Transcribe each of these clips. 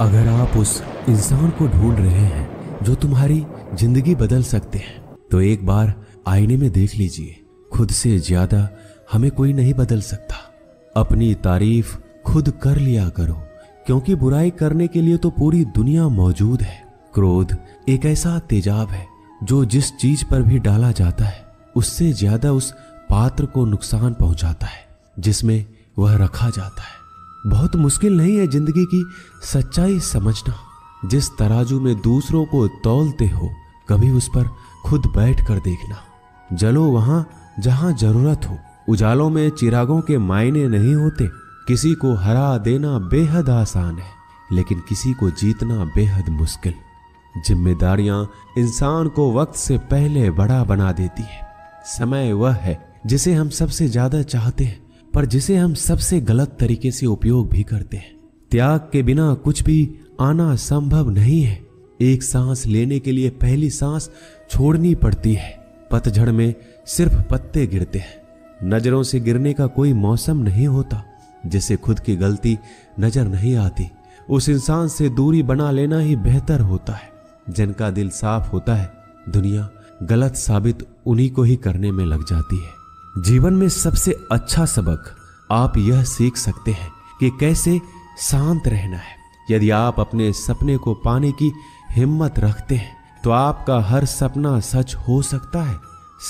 अगर आप उस इंसान को ढूंढ रहे हैं जो तुम्हारी ज़िंदगी बदल सकते हैं तो एक बार आईने में देख लीजिए। खुद से ज़्यादा हमें कोई नहीं बदल सकता। अपनी तारीफ़ खुद कर लिया करो, क्योंकि बुराई करने के लिए तो पूरी दुनिया मौजूद है। क्रोध एक ऐसा तेजाब है जो जिस चीज़ पर भी डाला जाता है, उससे ज़्यादा उस पात्र को नुकसान पहुंचाता है, जिसमें वह रखा जाता है। बहुत मुश्किल नहीं है ज़िंदगी की सच्चाई समझना। जिस तराजू में दूसरों को तौलते हो, कभी उस पर खुद बैठ कर देखना। जलो वहाँ जहाँ ज़रूरत हो। उजालों में चिरागों के मायने नहीं होते। किसी को हरा देना बेहद आसान है, लेकिन किसी को जीतना बेहद मुश्किल। जिम्मेदारियाँ इंसान को वक्त से पहले बड़ा बना देती है। समय वह है जिसे हम सबसे ज़्यादा चाहते हैं। पर जिसे हम सबसे गलत तरीके से उपयोग भी करते हैं। त्याग के बिना कुछ भी आना संभव नहीं है। एक सांस लेने के लिए पहली सांस छोड़नी पड़ती है। पतझड़ में सिर्फ़ पत्ते गिरते हैं। नज़रों से गिरने का कोई मौसम नहीं होता जिसे खुद की गलती नज़र नहीं आती। उस इंसान से दूरी बना लेना ही बेहतर होता है। जिनका दिल साफ़ होता है, दुनिया गलत साबित उन्हीं को ही करने में लग जाती है। जीवन में सबसे अच्छा सबक आप यह सीख सकते हैं कि कैसे शांत रहना है। यदि आप अपने सपने को पाने की हिम्मत रखते हैं तो आपका हर सपना सच हो सकता है।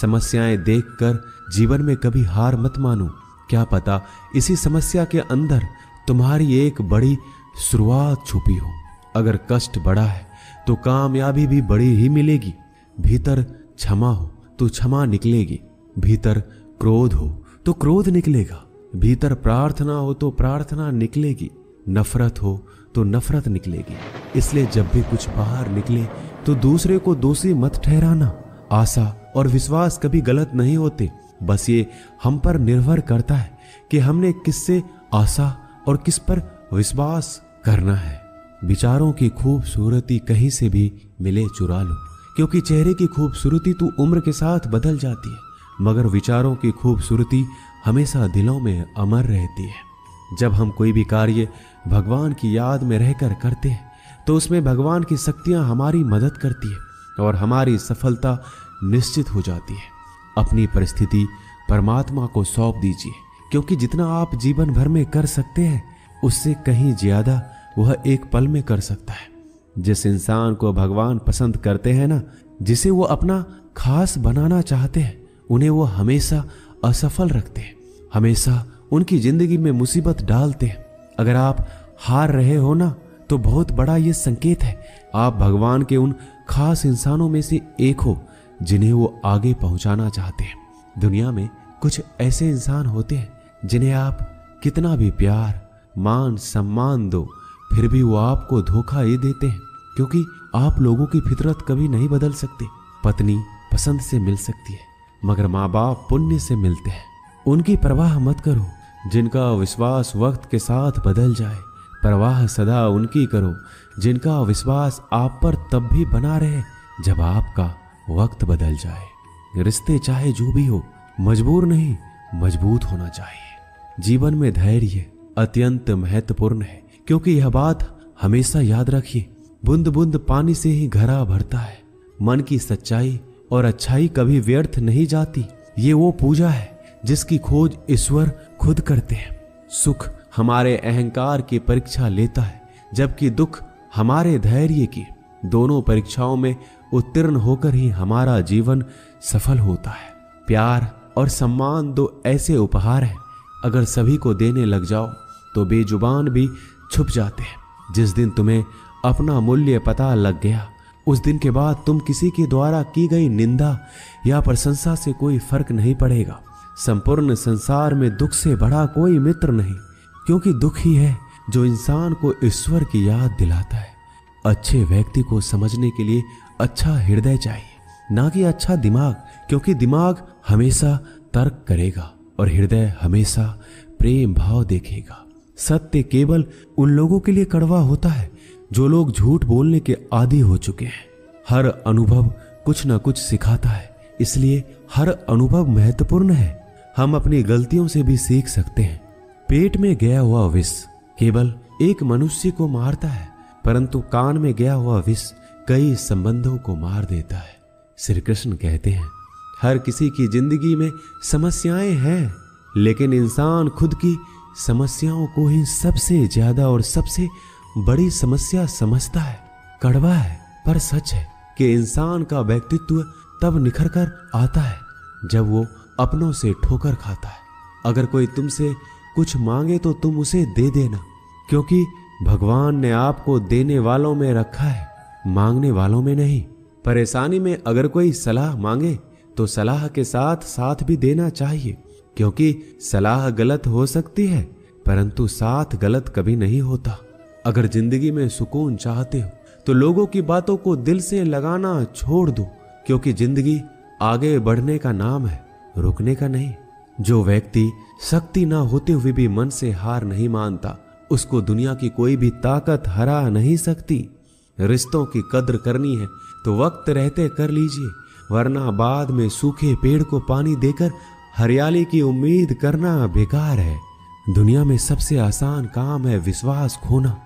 समस्याएँ देखकर जीवन में कभी हार मत मानो। क्या पता इसी समस्या के अंदर तुम्हारी एक बड़ी शुरुआत छुपी हो। अगर कष्ट बड़ा है तो कामयाबी भी बड़ी ही मिलेगी। भीतर क्षमा हो तो क्षमा निकलेगी। भीतर क्रोध हो तो क्रोध निकलेगा। भीतर प्रार्थना हो तो प्रार्थना निकलेगी। नफरत हो तो नफरत निकलेगी। इसलिए जब भी कुछ बाहर निकले तो दूसरे को दोषी मत ठहराना। आशा और विश्वास कभी गलत नहीं होते। बस ये हम पर निर्भर करता है कि हमने किससे आशा और किस पर विश्वास करना है। विचारों की खूबसूरती कहीं से भी मिले चुरा लो, क्योंकि चेहरे की खूबसूरती तो उम्र के साथ बदल जाती है। मगर विचारों की खूबसूरती हमेशा दिलों में अमर रहती है। जब हम कोई भी कार्य भगवान की याद में रहकर करते हैं तो उसमें भगवान की शक्तियाँ हमारी मदद करती है और हमारी सफलता निश्चित हो जाती है। अपनी परिस्थिति परमात्मा को सौंप दीजिए, क्योंकि जितना आप जीवन भर में कर सकते हैं, उससे कहीं ज़्यादा वह एक पल में कर सकता है। जिस इंसान को भगवान पसंद करते हैं ना, जिसे वो अपना खास बनाना चाहते हैं उन्हें वो हमेशा असफल रखते हैं, हमेशा उनकी ज़िंदगी में मुसीबत डालते हैं। अगर आप हार रहे हो ना तो बहुत बड़ा ये संकेत है। आप भगवान के उन खास इंसानों में से एक हो, जिन्हें वो आगे पहुंचाना चाहते हैं। दुनिया में कुछ ऐसे इंसान होते हैं, जिन्हें आप कितना भी प्यार, मान, सम्मान दो, फिर भी वो आपको धोखा ही देते हैं, क्योंकि आप लोगों की फितरत कभी नहीं बदल सकते। पत्नी पसंद से मिल सकती है। मगर माँ बाप पुण्य से मिलते हैं। उनकी परवाह मत करो, जिनका विश्वास वक्त के साथ बदल जाए। परवाह सदा उनकी करो, जिनका विश्वास आप पर तब भी बना रहे, जब आपका वक्त बदल जाए। रिश्ते चाहे जो भी हो, मजबूर नहीं, मज़बूत होना चाहिए। जीवन में धैर्य अत्यंत महत्वपूर्ण है, क्योंकि यह बात हमेशा याद रखिए। बूंद बूंद पानी से ही घरा भरता है। मन की सच्चाई और अच्छाई कभी व्यर्थ नहीं जाती। ये वो पूजा है जिसकी खोज ईश्वर खुद करते हैं। सुख हमारे अहंकार की परीक्षा लेता है, जबकि दुख हमारे धैर्य की। दोनों परीक्षाओं में उत्तीर्ण होकर ही हमारा जीवन सफल होता है। प्यार और सम्मान दो ऐसे उपहार हैं। अगर सभी को देने लग जाओ तो बेजुबान भी छुप जाते हैं। जिस दिन तुम्हें अपना मूल्य पता लग गया उस दिन के बाद तुम किसी के द्वारा की गई निंदा या प्रशंसा से कोई फ़र्क नहीं पड़ेगा। संपूर्ण संसार में दुख से बड़ा कोई मित्र नहीं, क्योंकि दुख ही है जो इंसान को ईश्वर की याद दिलाता है। अच्छे व्यक्ति को समझने के लिए अच्छा हृदय चाहिए, ना कि अच्छा दिमाग, क्योंकि दिमाग हमेशा तर्क करेगा और हृदय हमेशा प्रेम भाव देखेगा। सत्य केवल उन लोगों के लिए कड़वा होता है जो लोग झूठ बोलने के आदि हो चुके हैं। हर अनुभव कुछ ना कुछ सिखाता है, इसलिए हर अनुभव महत्वपूर्ण है। हम अपनी गलतियों से भी सीख सकते हैं। पेट में गया हुआ विष केवल एक मनुष्य को मारता है, परंतु कान में गया हुआ विष कई संबंधों को मार देता है। श्री कृष्ण कहते हैं, हर किसी की ज़िंदगी में समस्याएँ हैं, लेकिन इंसान खुद की समस्याओं को ही सबसे ज़्यादा और सबसे बड़ी समस्या समझता है, कड़वा है, पर सच है कि इंसान का व्यक्तित्व तब निखर कर आता है जब वो अपनों से ठोकर खाता है। अगर कोई तुमसे कुछ मांगे तो तुम उसे दे देना, क्योंकि भगवान ने आपको देने वालों में रखा है, मांगने वालों में नहीं। परेशानी में अगर कोई सलाह मांगे तो सलाह के साथ साथ भी देना चाहिए, क्योंकि सलाह गलत हो सकती है, परंतु साथ गलत कभी नहीं होता। अगर ज़िंदगी में सुकून चाहते हो तो लोगों की बातों को दिल से लगाना छोड़ दो, क्योंकि ज़िंदगी आगे बढ़ने का नाम है, रुकने का नहीं। जो व्यक्ति शक्ति ना होते हुए भी मन से हार नहीं मानता, उसको दुनिया की कोई भी ताकत हरा नहीं सकती। रिश्तों की कद्र करनी है तो वक्त रहते कर लीजिए, वरना बाद में सूखे पेड़ को पानी देकर हरियाली की उम्मीद करना बेकार है। दुनिया में सबसे आसान काम है विश्वास खोना।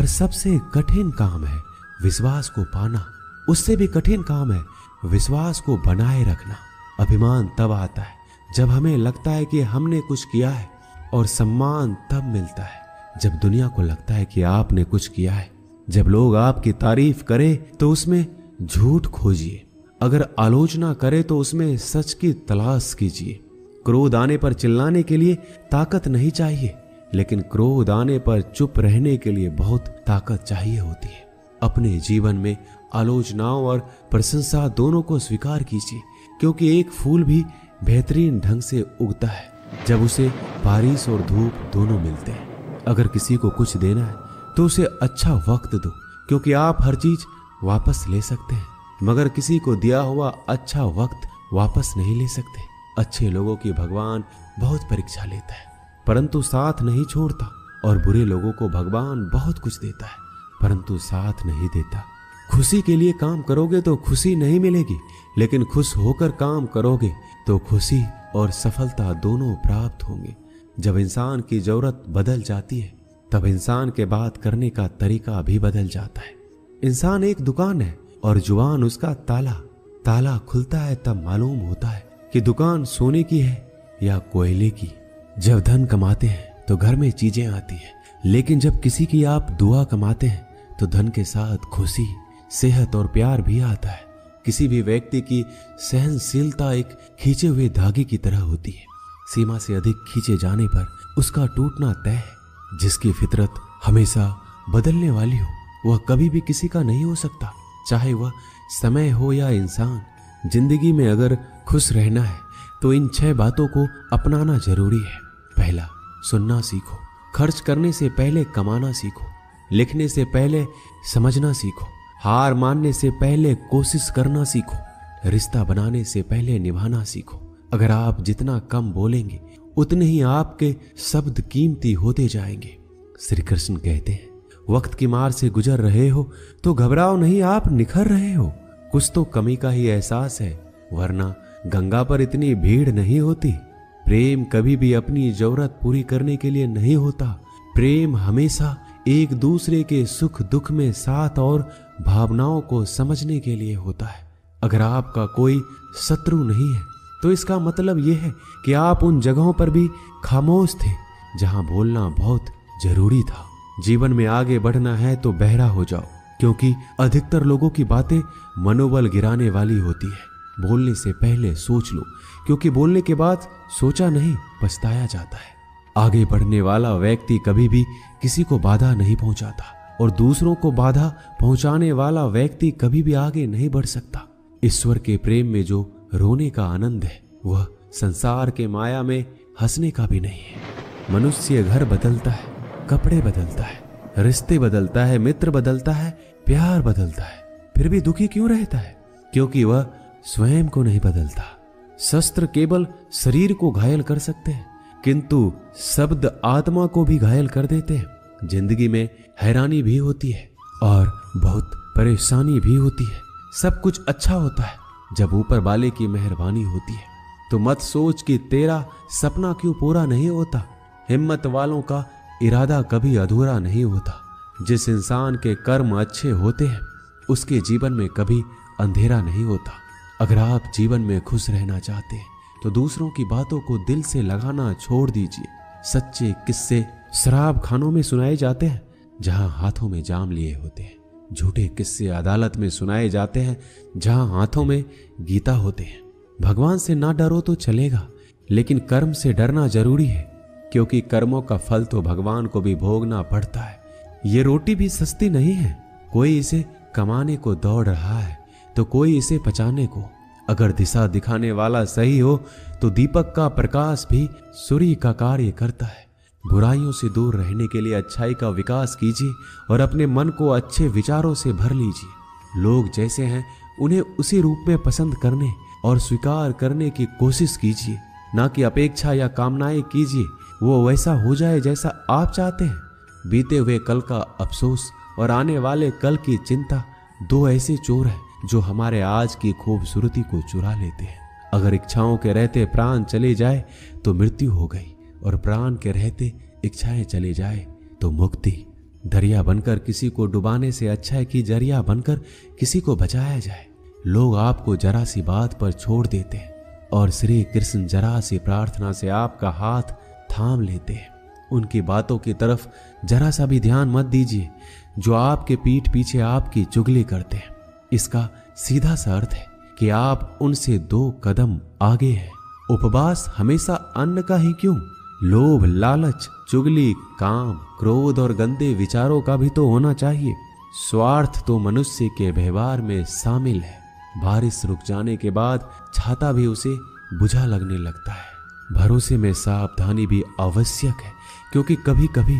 पर सबसे कठिन काम है विश्वास को पाना। उससे भी कठिन काम है विश्वास को बनाए रखना। अभिमान तब आता है जब हमें लगता है कि हमने कुछ किया है और सम्मान तब मिलता है जब दुनिया को लगता है कि आपने कुछ किया है। जब लोग आपकी तारीफ़ करें तो उसमें झूठ खोजिए। अगर आलोचना करे तो उसमें सच की तलाश कीजिए। क्रोध आने पर चिल्लाने के लिए ताकत नहीं चाहिए। लेकिन क्रोध आने पर चुप रहने के लिए बहुत ताकत चाहिए होती है। अपने जीवन में आलोचनाओं और प्रशंसा दोनों को स्वीकार कीजिए, क्योंकि एक फूल भी बेहतरीन ढंग से उगता है, जब उसे बारिश और धूप दोनों मिलते हैं। अगर किसी को कुछ देना है तो उसे अच्छा वक्त दो, क्योंकि आप हर चीज़ वापस ले सकते हैं। मगर किसी को दिया हुआ अच्छा वक्त वापस नहीं ले सकते। अच्छे लोगों की भगवान बहुत परीक्षा लेता है। परंतु साथ नहीं छोड़ता और बुरे लोगों को भगवान बहुत कुछ देता है। परंतु साथ नहीं देता। खुशी के लिए काम करोगे तो खुशी नहीं मिलेगी, लेकिन खुश होकर काम करोगे तो खुशी और सफलता दोनों प्राप्त होंगे। जब इंसान की ज़रूरत बदल जाती है, तब इंसान के बात करने का तरीका भी बदल जाता है। इंसान एक दुकान है और जुआन उसका ताला। ताला खुलता है तब मालूम होता है कि दुकान सोने की है या कोयले की। जब धन कमाते हैं तो घर में चीज़ें आती हैं। लेकिन जब किसी की आप दुआ कमाते हैं तो धन के साथ खुशी, सेहत और प्यार भी आता है। किसी भी व्यक्ति की सहनशीलता एक खींचे हुए धागे की तरह होती है। सीमा से अधिक खींचे जाने पर उसका टूटना तय है। जिसकी फितरत हमेशा बदलने वाली हो, वह कभी भी किसी का नहीं हो सकता। चाहे वह समय हो या इंसान, ज़िंदगी में अगर खुश रहना है तो इन छह बातों को अपनाना ज़रूरी है। सुनना सीखो। खर्च करने से पहले कमाना सीखो। लिखने से पहले समझना सीखो। हार मानने से पहले कोशिश करना सीखो। रिश्ता बनाने से पहले निभाना सीखो। अगर आप जितना कम बोलेंगे, उतने ही आपके शब्द कीमती होते जाएँगे। श्री कृष्ण कहते हैं, वक्त की मार से गुजर रहे हो तो घबराओ नहीं, आप निखर रहे हो। कुछ तो कमी का ही एहसास है, वरना गंगा पर इतनी भीड़ नहीं होती। प्रेम कभी भी अपनी ज़रूरत पूरी करने के लिए नहीं होता। प्रेम हमेशा एक दूसरे के सुख दुख में साथ और भावनाओं को समझने के लिए होता है। अगर आपका कोई शत्रु नहीं है तो इसका मतलब यह है कि आप उन जगहों पर भी खामोश थे, जहाँ बोलना बहुत ज़रूरी था। जीवन में आगे बढ़ना है तो बहरा हो जाओ, क्योंकि अधिकतर लोगों की बातें मनोबल गिराने वाली होती है। बोलने से पहले सोच लो, क्योंकि बोलने के बाद सोचा नहीं, पछताया जाता है। आगे बढ़ने वाला व्यक्ति कभी भी किसी को बाधा नहीं पहुंचाता, और दूसरों को बाधा पहुँचाने वाला व्यक्ति कभी भी आगे नहीं बढ़ सकता। ईश्वर के प्रेम में जो रोने का आनंद है, वह संसार के माया में हंसने का भी नहीं है। मनुष्य घर बदलता है, कपड़े बदलता है, रिश्ते बदलता है, मित्र बदलता है, प्यार बदलता है, फिर भी दुखी क्यों रहता है? क्योंकि वह स्वयं को नहीं बदलता। शस्त्र केवल शरीर को घायल कर सकते हैं, किंतु शब्द आत्मा को भी घायल कर देते हैं। ज़िंदगी में हैरानी भी होती है और बहुत परेशानी भी होती है। सब कुछ अच्छा होता है, जब ऊपर वाले की मेहरबानी होती है। तो मत सोच कि तेरा सपना क्यों पूरा नहीं होता। हिम्मत वालों का इरादा कभी अधूरा नहीं होता। जिस इंसान के कर्म अच्छे होते हैं, उसके जीवन में कभी अंधेरा नहीं होता। अगर आप जीवन में खुश रहना चाहते हैं तो दूसरों की बातों को दिल से लगाना छोड़ दीजिए। सच्चे किस्से शराब खानों में सुनाए जाते हैं, जहाँ हाथों में जाम लिए होते हैं। झूठे किस्से अदालत में सुनाए जाते हैं, जहाँ हाथों में गीता होते हैं। भगवान से ना डरो तो चलेगा, लेकिन कर्म से डरना ज़रूरी है, क्योंकि कर्मों का फल तो भगवान को भी भोगना पड़ता है। ये रोटी भी सस्ती नहीं है, कोई इसे कमाने को दौड़ रहा है। तो कोई इसे पचाने को। अगर दिशा दिखाने वाला सही हो तो दीपक का प्रकाश भी सूर्य का कार्य करता है। बुराइयों से दूर रहने के लिए अच्छाई का विकास कीजिए और अपने मन को अच्छे विचारों से भर लीजिए। लोग जैसे हैं, उन्हें उसी रूप में पसंद करने और स्वीकार करने की कोशिश कीजिए। ना कि अपेक्षा या कामनाएँ कीजिए, वो वैसा हो जाए जैसा आप चाहते हैं। बीते हुए कल का अफसोस और आने वाले कल की चिंता दो ऐसे चोर हैं। जो हमारे आज की खूबसूरती को चुरा लेते हैं। अगर इच्छाओं के रहते प्राण चले जाए तो मृत्यु हो गई, और प्राण के रहते इच्छाएँ चले जाए तो मुक्ति। दरिया बनकर किसी को डुबाने से अच्छा है कि ज़रिया बनकर किसी को बचाया जाए। लोग आपको जरा सी बात पर छोड़ देते हैं, और श्री कृष्ण जरा सी प्रार्थना से आपका हाथ थाम लेते हैं। उनकी बातों की तरफ़ जरा सा भी ध्यान मत दीजिए, जो आपके पीठ पीछे आपकी चुगली करते हैं। इसका सीधा सा अर्थ है कि आप उनसे दो कदम आगे हैं। उपवास हमेशा अन्न का ही क्यों? लोभ, लालच, चुगली, काम, क्रोध और गंदे विचारों का भी तो होना चाहिए। स्वार्थ तो मनुष्य के व्यवहार में शामिल है। बारिश रुक जाने के बाद छाता भी उसे बुझा लगने लगता है। भरोसे में सावधानी भी आवश्यक है, क्योंकि कभी कभी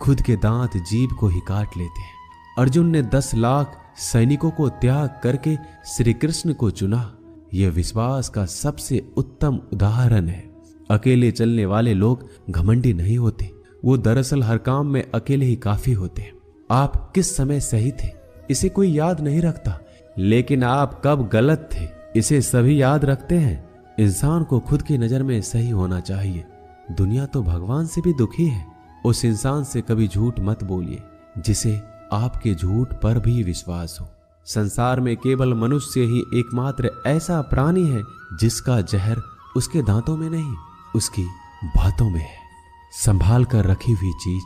खुद के दांत जीव को ही काट लेते हैं। अर्जुन ने दस लाख सैनिकों को त्याग करके श्री कृष्ण को चुना। यह विश्वास का सबसे उत्तम उदाहरण है। अकेले चलने वाले लोग घमंडी नहीं होते। वो दरअसल हर काम में अकेले ही काफ़ी होते हैं। आप किस समय सही थे, इसे कोई याद नहीं रखता। लेकिन आप कब गलत थे, इसे सभी याद रखते हैं। इंसान को खुद की नज़र में सही होना चाहिए। दुनिया तो भगवान से भी दुखी है। उस इंसान से कभी झूठ मत बोलिए, जिसे आपके झूठ पर भी विश्वास हो। संसार में केवल मनुष्य ही एकमात्र ऐसा प्राणी है, जिसका जहर उसके दांतों में नहीं, उसकी बातों में है। संभाल कर रखी हुई चीज़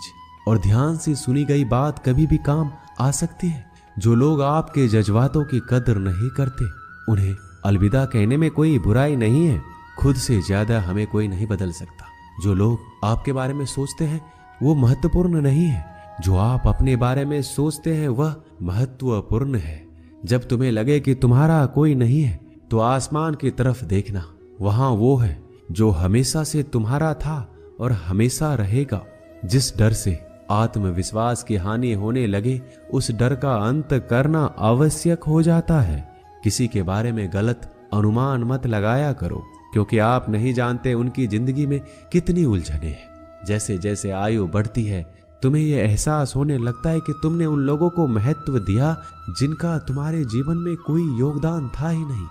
और ध्यान से सुनी गई बात कभी भी काम आ सकती है। जो लोग आपके जज्बातों की कदर नहीं करते, उन्हें अलविदा कहने में कोई बुराई नहीं है। खुद से ज़्यादा हमें कोई नहीं बदल सकता। जो लोग आपके बारे में सोचते हैं, वो महत्वपूर्ण नहीं है। जो आप अपने बारे में सोचते हैं, वह महत्वपूर्ण है। जब तुम्हें लगे कि तुम्हारा कोई नहीं है तो आसमान की तरफ़ देखना। वहाँ वो है जो हमेशा से तुम्हारा था और हमेशा रहेगा। जिस डर से आत्मविश्वास की हानि होने लगे, उस डर का अंत करना आवश्यक हो जाता है। किसी के बारे में गलत अनुमान मत लगाया करो, क्योंकि आप नहीं जानते उनकी ज़िंदगी में कितनी उलझने हैं। जैसे जैसे आयु बढ़ती है तुम्हें यह एहसास होने लगता है कि तुमने उन लोगों को महत्व दिया जिनका तुम्हारे जीवन में कोई योगदान था ही नहीं।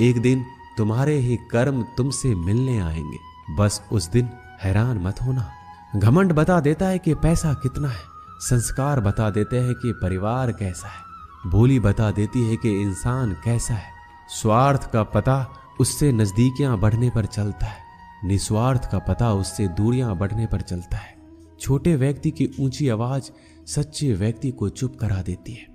एक दिन तुम्हारे ही कर्म तुमसे मिलने आएँगे। बस उस दिन हैरान मत होना। घमंड बता देता है कि पैसा कितना है। संस्कार बता देते हैं कि परिवार कैसा है। बोली बता देती है कि इंसान कैसा है। स्वार्थ का पता उससे नजदीकियाँ बढ़ने पर चलता है। निस्वार्थ का पता उससे दूरियाँ बढ़ने पर चलता है। छोटे व्यक्ति की ऊँची आवाज़ सच्चे व्यक्ति को चुप करा देती है।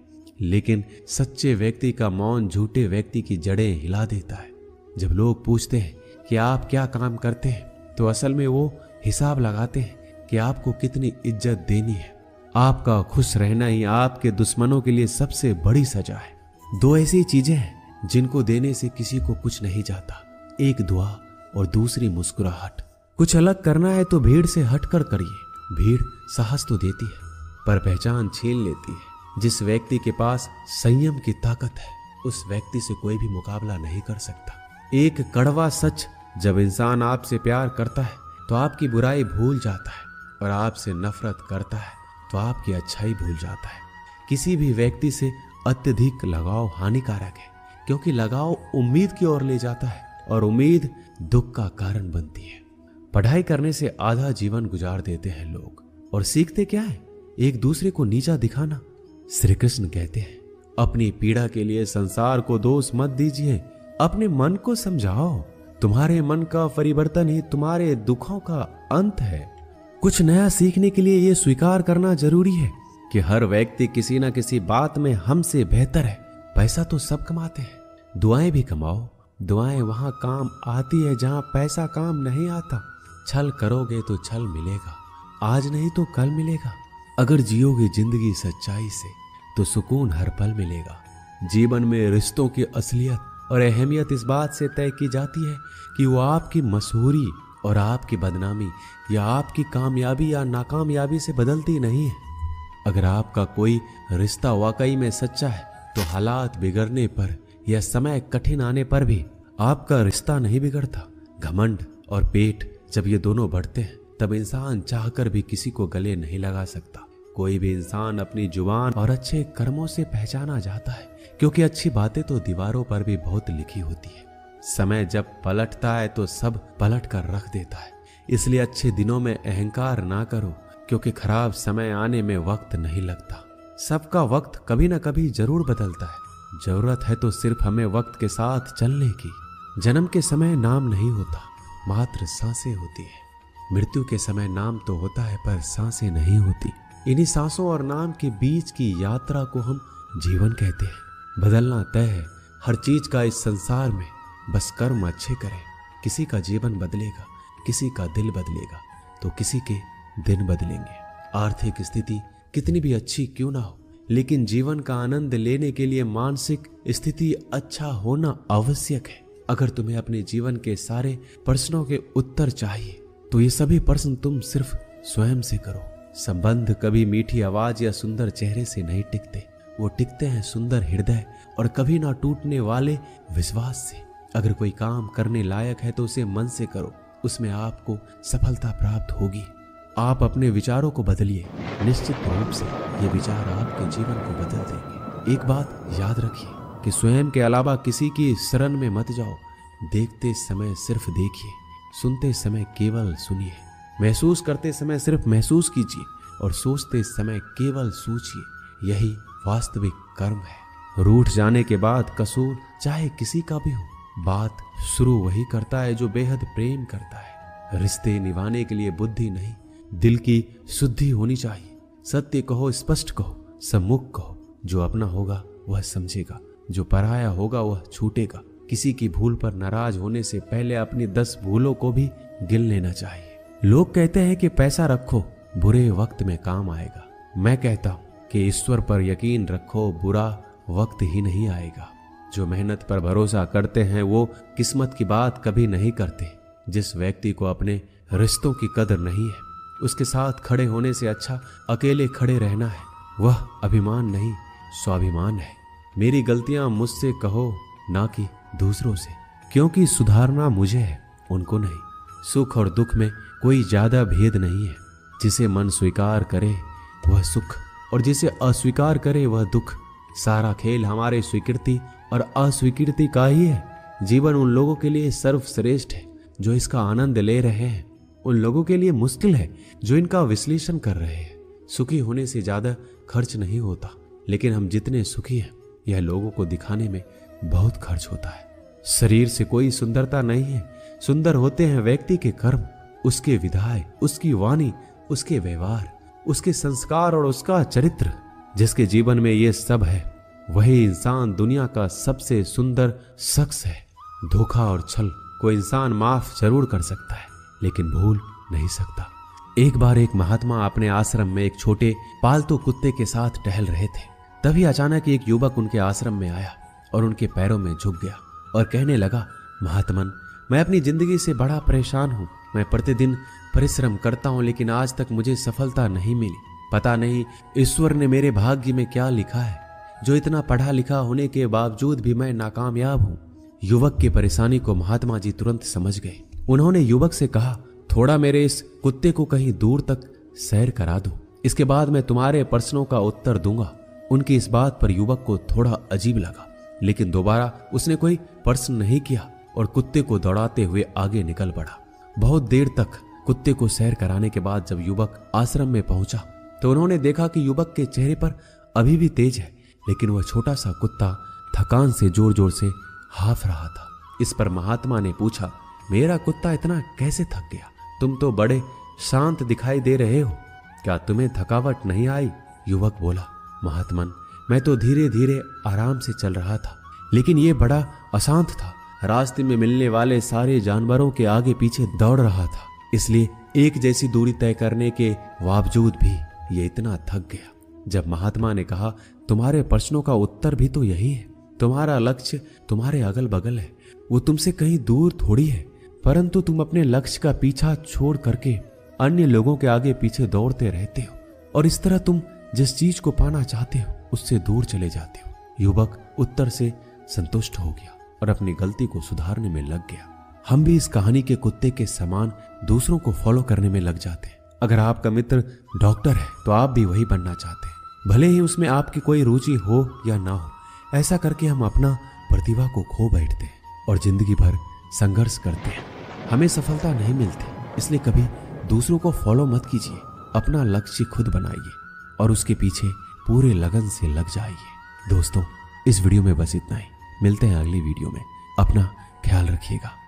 लेकिन सच्चे व्यक्ति का मौन झूठे व्यक्ति की जड़ें हिला देता है। जब लोग पूछते हैं कि आप क्या काम करते हैं तो असल में वो हिसाब लगाते हैं कि आपको कितनी इज़्ज़त देनी है। आपका खुश रहना ही आपके दुश्मनों के लिए सबसे बड़ी सजा है। दो ऐसी चीज़ें हैं जिनको देने से किसी को कुछ नहीं जाता। एक दुआ और दूसरी मुस्कुराहट। कुछ अलग करना है तो भीड़ से हटकर करिए। भीड़ साहस तो देती है, पर पहचान छीन लेती है। जिस व्यक्ति के पास संयम की ताकत है, उस व्यक्ति से कोई भी मुकाबला नहीं कर सकता। एक कड़वा सच जब इंसान आपसे प्यार करता है तो आपकी बुराई भूल जाता है, और आपसे नफरत करता है तो आपकी अच्छाई भूल जाता है। किसी भी व्यक्ति से अत्यधिक लगाव हानिकारक है, क्योंकि लगाव उम्मीद की ओर ले जाता है, और उम्मीद दुख का कारण बनती है। पढ़ाई करने से आधा जीवन गुजार देते हैं लोग। और सीखते क्या है? एक दूसरे को नीचा दिखाना। श्री कृष्ण कहते हैं, अपनी पीड़ा के लिए संसार को दोष मत दीजिए। अपने मन को समझाओ। तुम्हारे मन का परिवर्तन ही तुम्हारे दुखों का अंत है। कुछ नया सीखने के लिए यह स्वीकार करना ज़रूरी है कि हर व्यक्ति किसी ना किसी बात में हमसे बेहतर है। पैसा तो सब कमाते हैं। दुआएँ भी कमाओ। दुआएँ वहाँ काम आती है जहाँ पैसा काम नहीं आता। छल करोगे तो छल मिलेगा। आज नहीं तो कल मिलेगा। अगर जियोगे ज़िंदगी सच्चाई से तो सुकून हर पल मिलेगा। जीवन में रिश्तों की असलियत और अहमियत इस बात से तय की जाती है कि वो आपकी मशहूरी और आपकी बदनामी या आपकी कामयाबी या नाकामयाबी से बदलती नहीं है। अगर आपका कोई रिश्ता वाकई में सच्चा है तो हालात बिगड़ने पर या समय कठिन आने पर भी आपका रिश्ता नहीं बिगड़ता। घमंड और पेट जब ये दोनों बढ़ते हैं, तब इंसान चाहकर भी किसी को गले नहीं लगा सकता। कोई भी इंसान अपनी ज़ुबान और अच्छे कर्मों से पहचाना जाता है, क्योंकि अच्छी बातें तो दीवारों पर भी बहुत लिखी होती है। समय जब पलटता है तो सब पलट कर रख देता है। इसलिए अच्छे दिनों में अहंकार ना करो, क्योंकि खराब समय आने में वक्त नहीं लगता। सबका वक्त कभी ना कभी ज़रूर बदलता है। ज़रूरत है तो सिर्फ़ हमें वक्त के साथ चलने की। जन्म के समय नाम नहीं होता। मात्र साँसें होती है। मृत्यु के समय नाम तो होता है, पर साँसें नहीं होती। इन्हीं सांसों और नाम के बीच की यात्रा को हम जीवन कहते हैं। बदलना तय है। हर चीज़ का इस संसार में बस कर्म अच्छे करें। किसी का जीवन बदलेगा, किसी का दिल बदलेगा तो किसी के दिन बदलेंगे। आर्थिक स्थिति कितनी भी अच्छी क्यों ना हो, लेकिन जीवन का आनंद लेने के लिए मानसिक स्थिति अच्छा होना आवश्यक है। अगर तुम्हें अपने जीवन के सारे प्रश्नों के उत्तर चाहिए तो ये सभी प्रश्न तुम सिर्फ़ स्वयं से करो। संबंध कभी मीठी आवाज़ या सुंदर चेहरे से नहीं टिकते। वो टिकते हैं सुंदर हृदय और कभी ना टूटने वाले विश्वास से। अगर कोई काम करने लायक है तो उसे मन से करो। उसमें आपको सफलता प्राप्त होगी। आप अपने विचारों को बदलिए। निश्चित रूप से ये विचार आपके जीवन को बदल देंगे। एक बात याद रखिए कि स्वयं के अलावा किसी की शरण में मत जाओ। देखते समय सिर्फ़ देखिए, सुनते समय केवल सुनिए। महसूस करते समय सिर्फ़ महसूस कीजिए और सोचते समय केवल सोचिए। यही वास्तविक कर्म है। रूठ जाने के बाद कसूर, चाहे किसी का भी हो, बात शुरू वही करता है जो बेहद प्रेम करता है। रिश्ते निभाने के लिए बुद्धि नहीं, दिल की शुद्धि होनी चाहिए। सत्य कहो, स्पष्ट कहो, सम्मुख कहो, जो अपना होगा वह समझेगा। जो पराया होगा वह छूटेगा। किसी की भूल पर नाराज़ होने से पहले अपनी दस भूलों को भी गिन लेना चाहिए। लोग कहते हैं कि पैसा रखो, बुरे वक्त में काम आएगा। मैं कहता हूँ कि ईश्वर पर यकीन रखो, बुरा वक्त ही नहीं आएगा। जो मेहनत पर भरोसा करते हैं, वो किस्मत की बात कभी नहीं करते। जिस व्यक्ति को अपने रिश्तों की कदर नहीं है, उसके साथ खड़े होने से अच्छा अकेले खड़े रहना है। वह अभिमान नहीं, स्वाभिमान है। मेरी गलतियाँ मुझसे कहो, ना कि दूसरों से। क्योंकि सुधारना मुझे है, उनको नहीं। सुख और दुख में कोई ज़्यादा भेद नहीं है। जिसे मन स्वीकार करे, वह सुख, और जिसे अस्वीकार करे, वह दुख। सारा खेल हमारे स्वीकृति और अस्वीकृति का ही है। जीवन उन लोगों के लिए सर्वश्रेष्ठ है, जो इसका आनंद ले रहे हैं। उन लोगों के लिए मुश्किल है, जो इनका विश्लेषण कर रहे हैं। सुखी होने से ज़्यादा खर्च नहीं होता, लेकिन हम जितने सुखी हैं यह लोगों को दिखाने में बहुत खर्च होता है। शरीर से कोई सुंदरता नहीं है। सुंदर होते हैं व्यक्ति के कर्म, उसके विधाय, उसकी वाणी, उसके व्यवहार, उसके संस्कार और उसका चरित्र, जिसके जीवन में ये सब है। वही इंसान दुनिया का सबसे सुंदर शख्स है। धोखा और छल को इंसान माफ़ ज़रूर कर सकता है, लेकिन भूल नहीं सकता। एक बार एक महात्मा अपने आश्रम में एक छोटे, पालतू कुत्ते के साथ टहल रहे थे। तभी अचानक एक युवक उनके आश्रम में आया और उनके पैरों में झुक गया और कहने लगा, महात्मन, मैं अपनी ज़िंदगी से बड़ा परेशान हूँ। मैं प्रतिदिन परिश्रम करता हूँ, लेकिन आज तक मुझे सफलता नहीं मिली। पता नहीं ईश्वर ने मेरे भाग्य में क्या लिखा है। जो इतना पढ़ा लिखा होने के बावजूद भी मैं नाकामयाब हूँ। युवक की परेशानी को महात्मा जी तुरंत समझ गए। उन्होंने युवक से कहा, थोड़ा मेरे इस कुत्ते को कहीं दूर तक सैर करा दो। इसके बाद मैं तुम्हारे प्रश्नों का उत्तर दूँगा। उनकी इस बात पर युवक को थोड़ा अजीब लगा, लेकिन दोबारा उसने कोई प्रश्न नहीं किया और कुत्ते को दौड़ाते हुए आगे निकल पड़ा। बहुत देर तक कुत्ते को सैर कराने के बाद जब युवक आश्रम में पहुँचा तो उन्होंने देखा कि युवक के चेहरे पर अभी भी तेज है, लेकिन वह छोटा सा कुत्ता थकान से ज़ोर ज़ोर से हाफ़ रहा था। इस पर महात्मा ने पूछा, मेरा कुत्ता इतना कैसे थक गया? तुम तो बड़े शांत दिखाई दे रहे हो। क्या तुम्हें थकावट नहीं आई? युवक बोला महात्मन, मैं तो धीरे धीरे आराम से चल रहा था, लेकिन ये बड़ा अशांत था। रास्ते में मिलने वाले सारे जानवरों के आगे पीछे दौड़ रहा था, इसलिए एक जैसी दूरी तय करने के बावजूद भी ये इतना थक गया। जब महात्मा ने कहा, तुम्हारे प्रश्नों का उत्तर भी तो यही है। तुम्हारा लक्ष्य तुम्हारे अगल बगल है। वो तुमसे कहीं दूर थोड़ी है, परंतु तुम अपने लक्ष्य का पीछा छोड़ करके अन्य लोगों के आगे पीछे दौड़ते रहते हो। और इस तरह तुम जिस चीज़ को पाना चाहते हो, उससे दूर चले जाते हो। युवक उत्तर से संतुष्ट हो गया और अपनी गलती को सुधारने में लग गया। हम भी इस कहानी के कुत्ते के समान दूसरों को फॉलो करने में लग जाते हैं। अगर आपका मित्र डॉक्टर है तो आप भी वही बनना चाहते हैं। भले ही उसमें आपकी कोई रुचि हो या ना हो, ऐसा करके हम अपना प्रतिभा को खो बैठते हैं और ज़िंदगी भर संघर्ष करते हैं। हमें सफलता नहीं मिलती, इसलिए कभी दूसरों को फॉलो मत कीजिए। अपना लक्ष्य खुद बनाइए। और उसके पीछे पूरे लगन से लग जाइए। दोस्तों, इस वीडियो में बस इतना ही। मिलते हैं अगली वीडियो में। अपना ख्याल रखिएगा।